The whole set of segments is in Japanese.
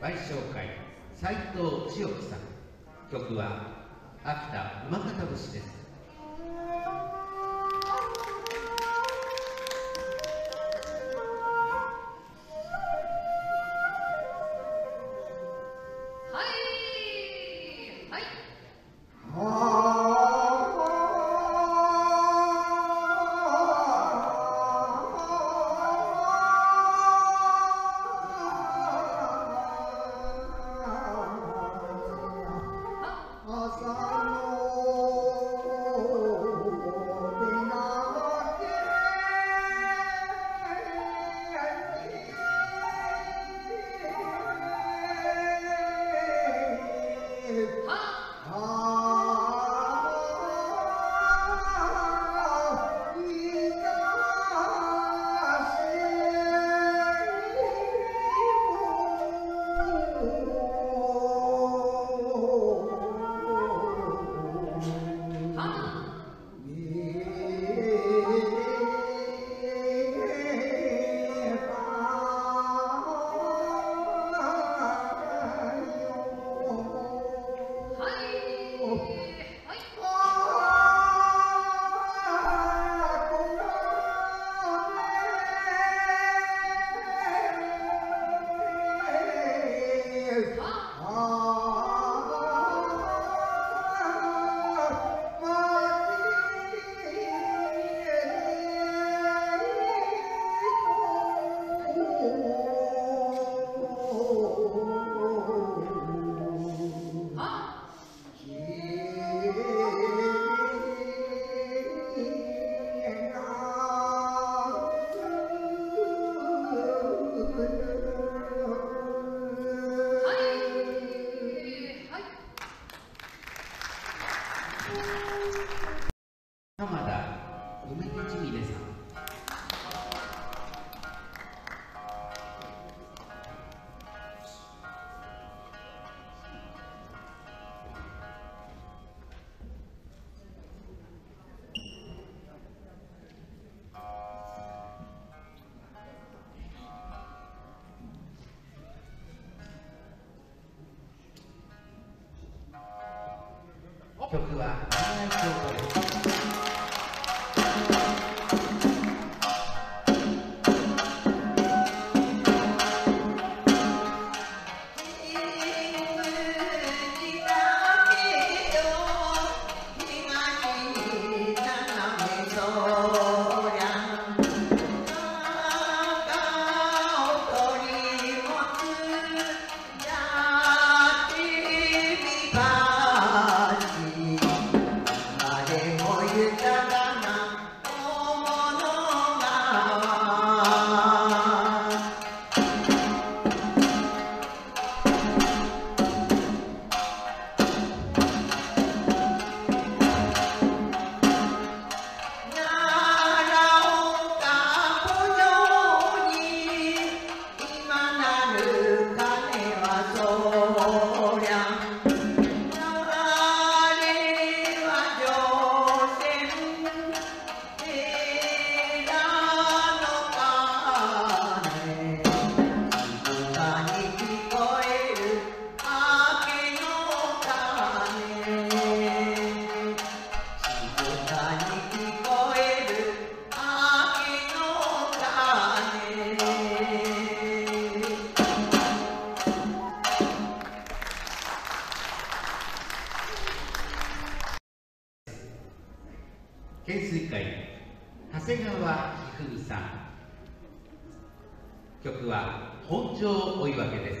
賠償会斉藤千代樹さん。曲は秋田馬方節です。は「は「本庄追分」です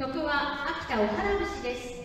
曲は秋田おはら節です。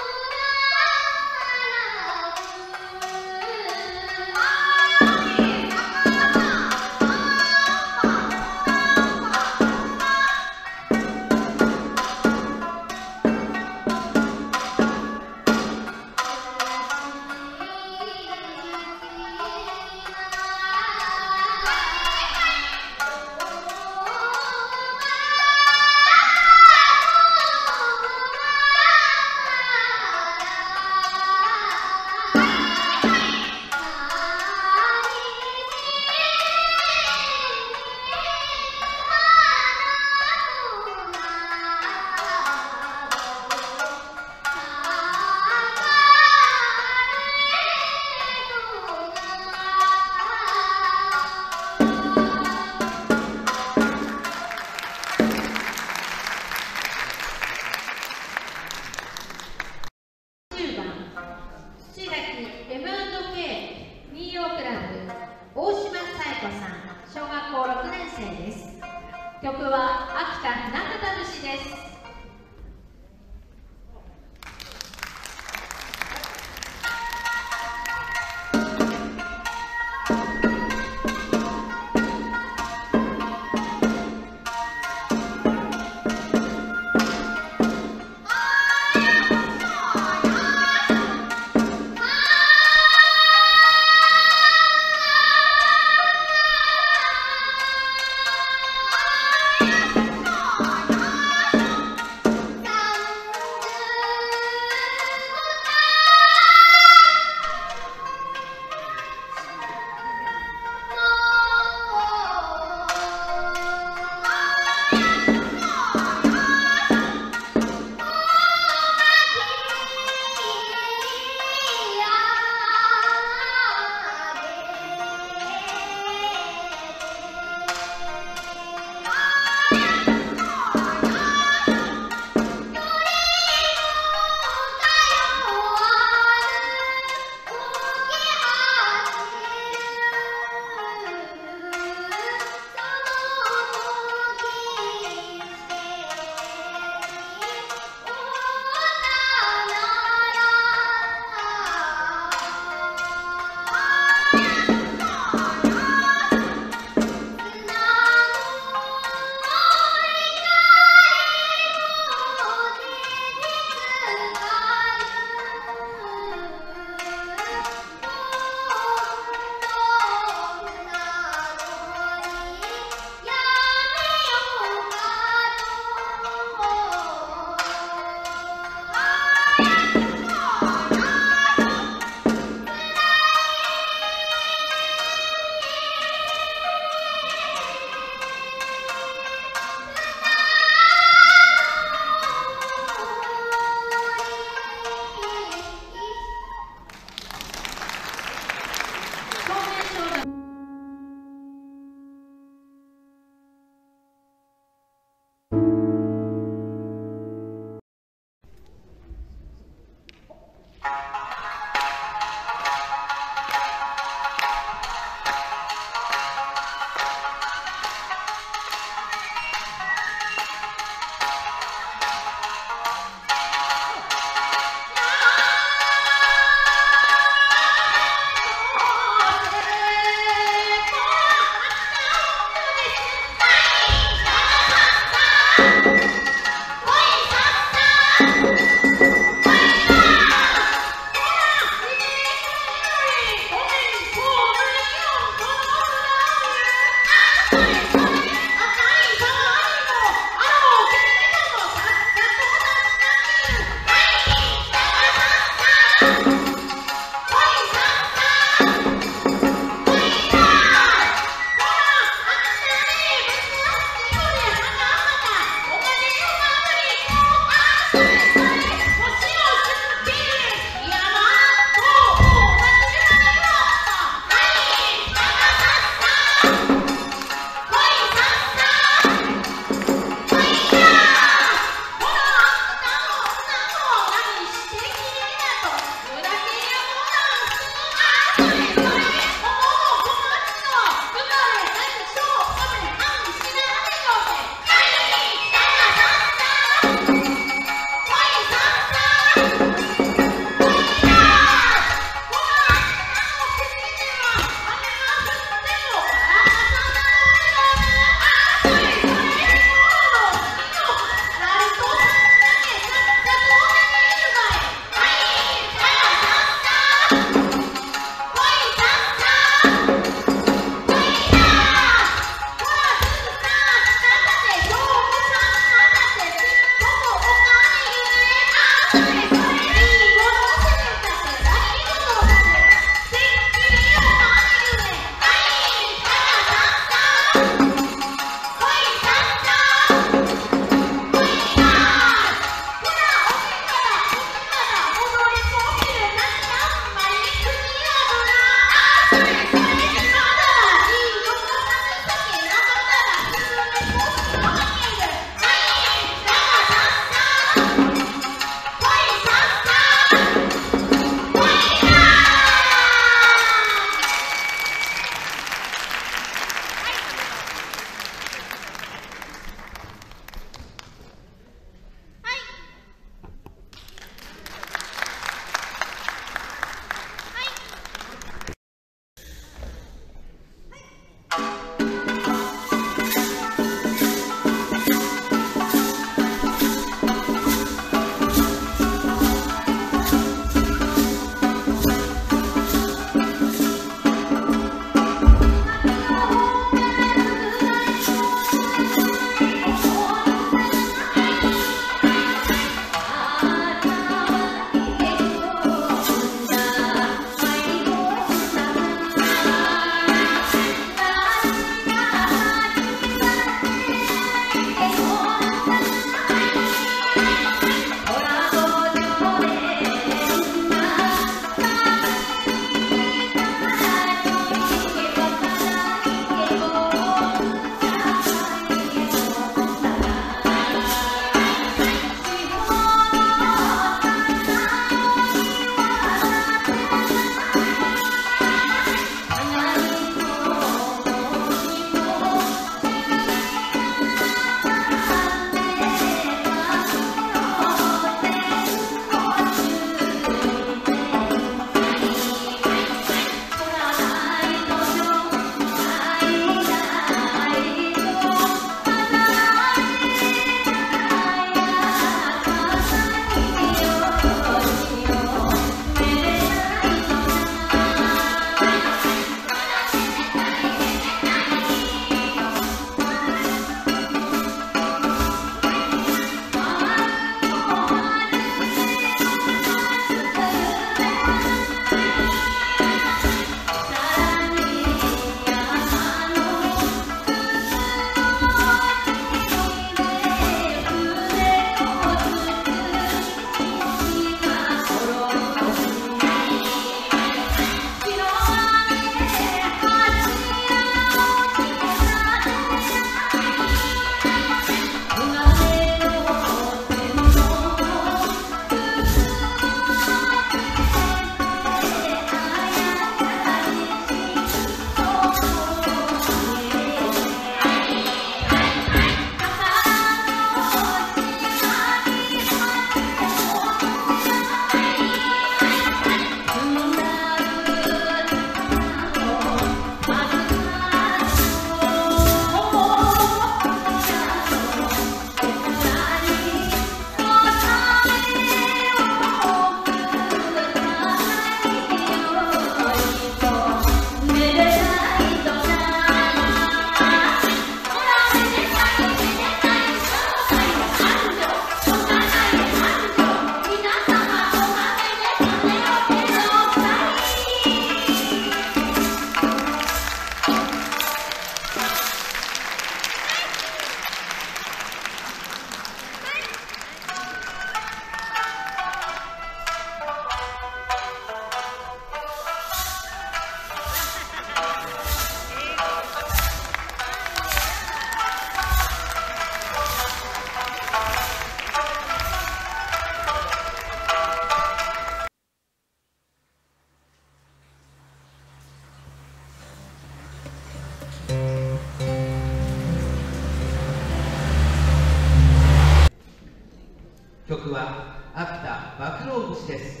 です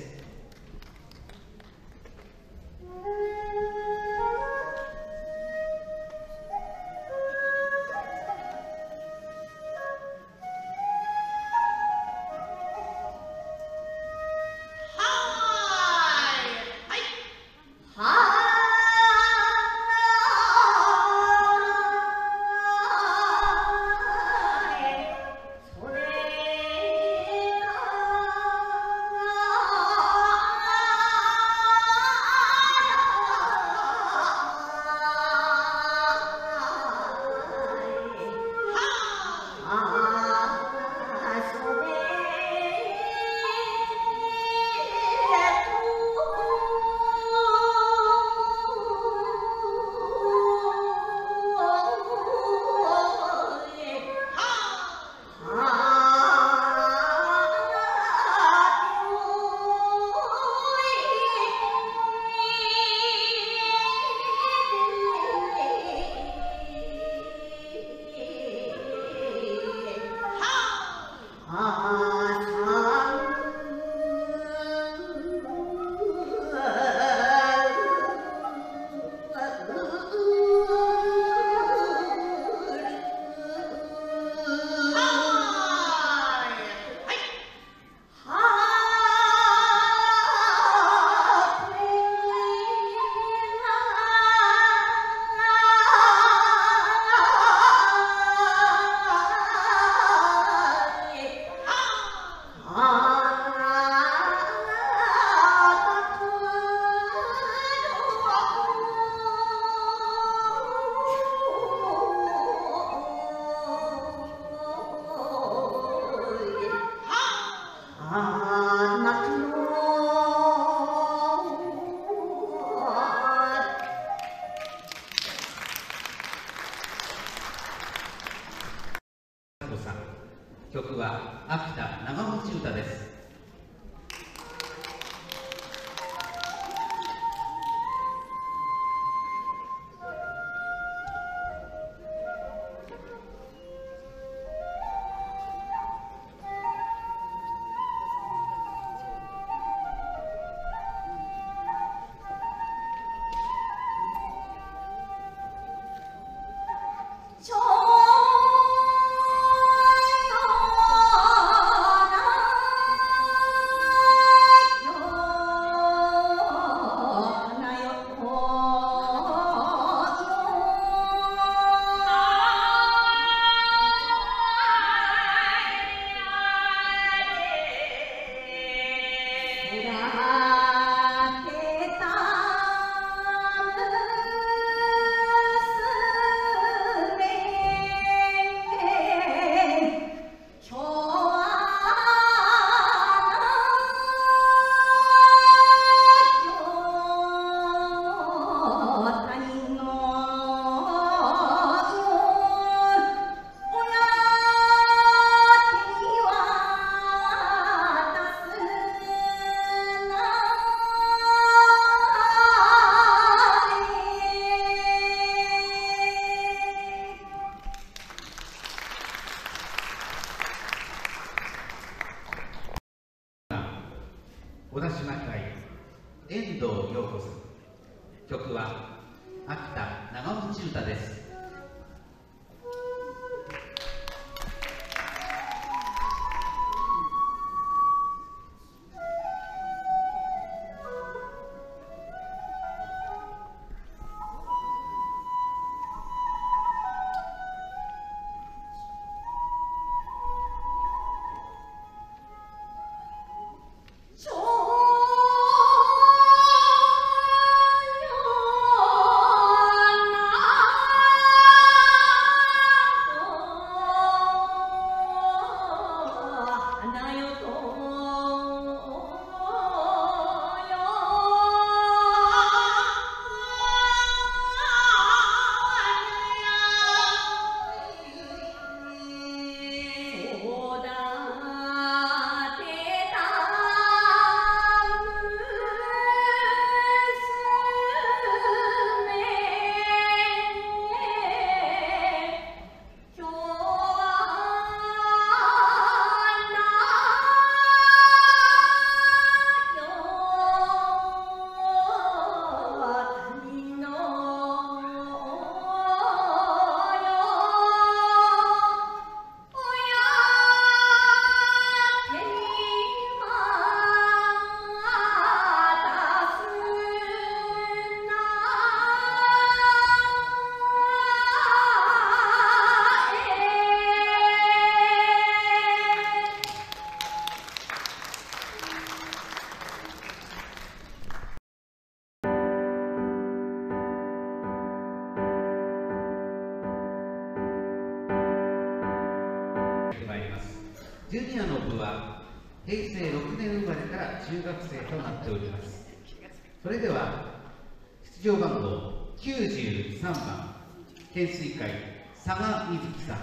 山いさん。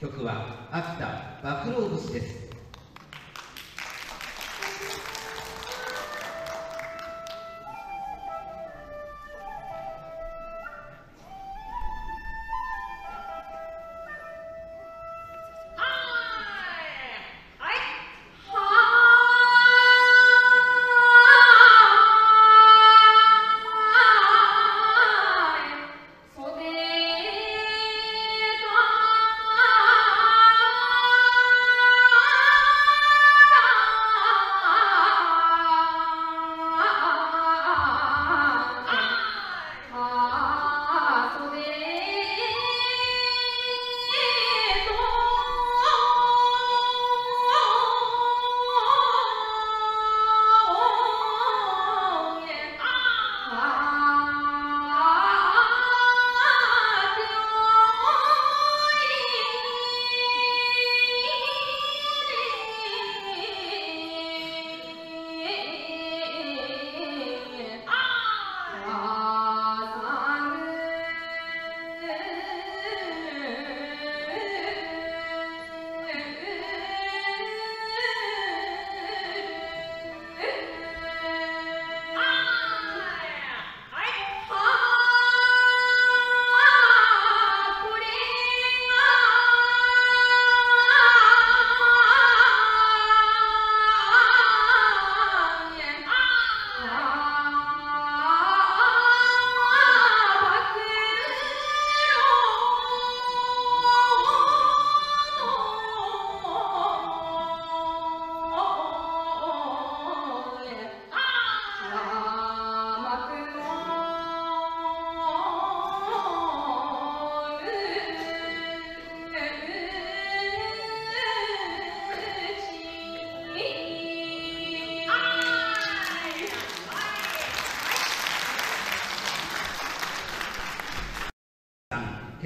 曲は秋田バクロー節です。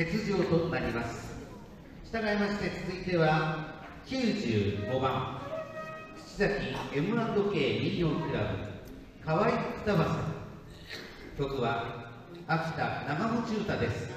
欠場となります。従いまして続いては95番。土崎 M&K ミリオンクラブ。河合双葉さん。曲は秋田長持ち歌です。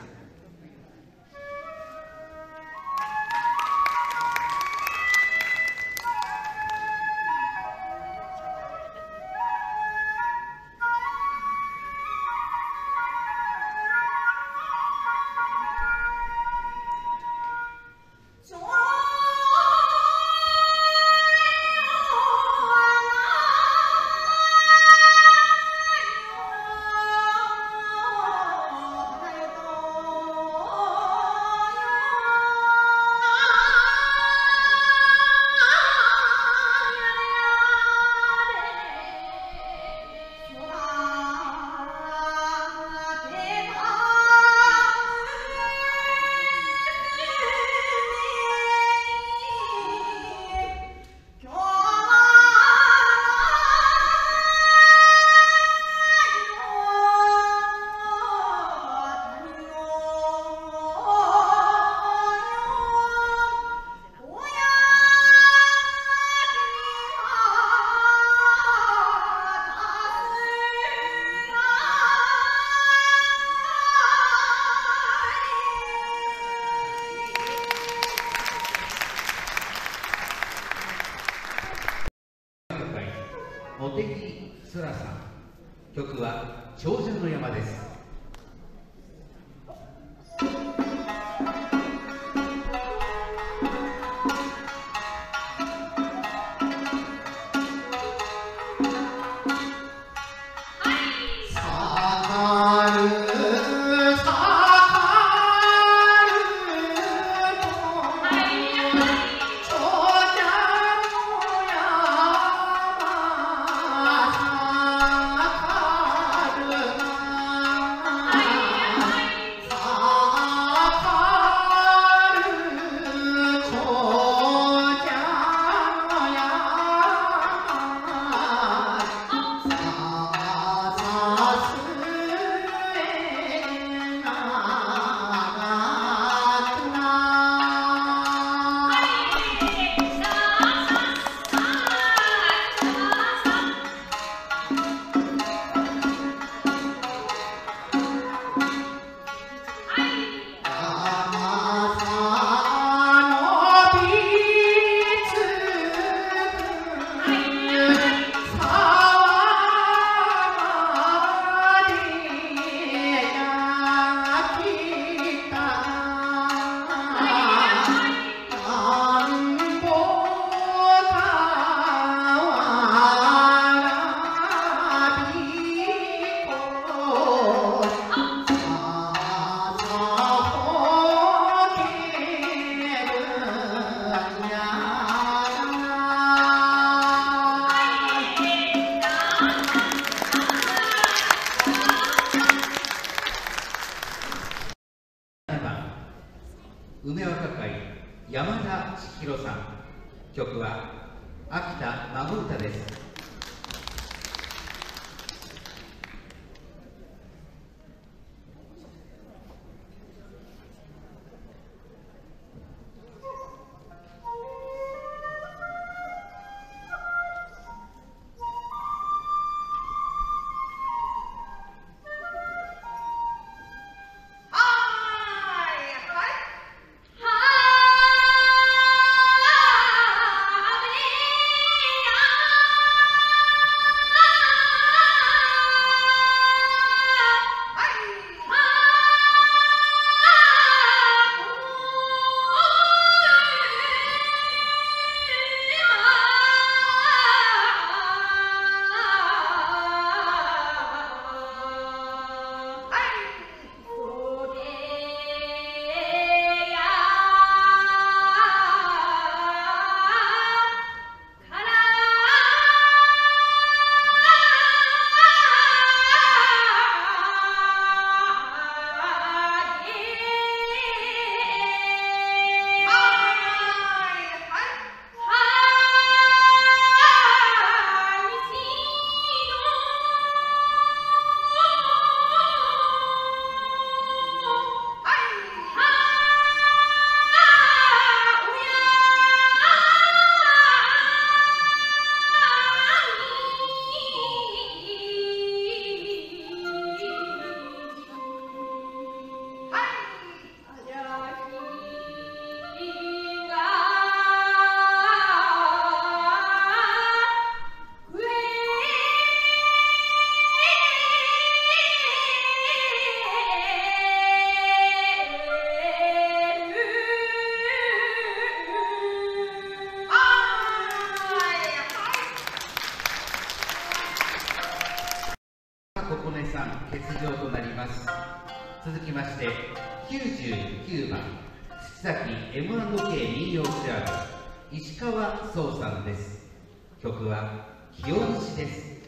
は清節です。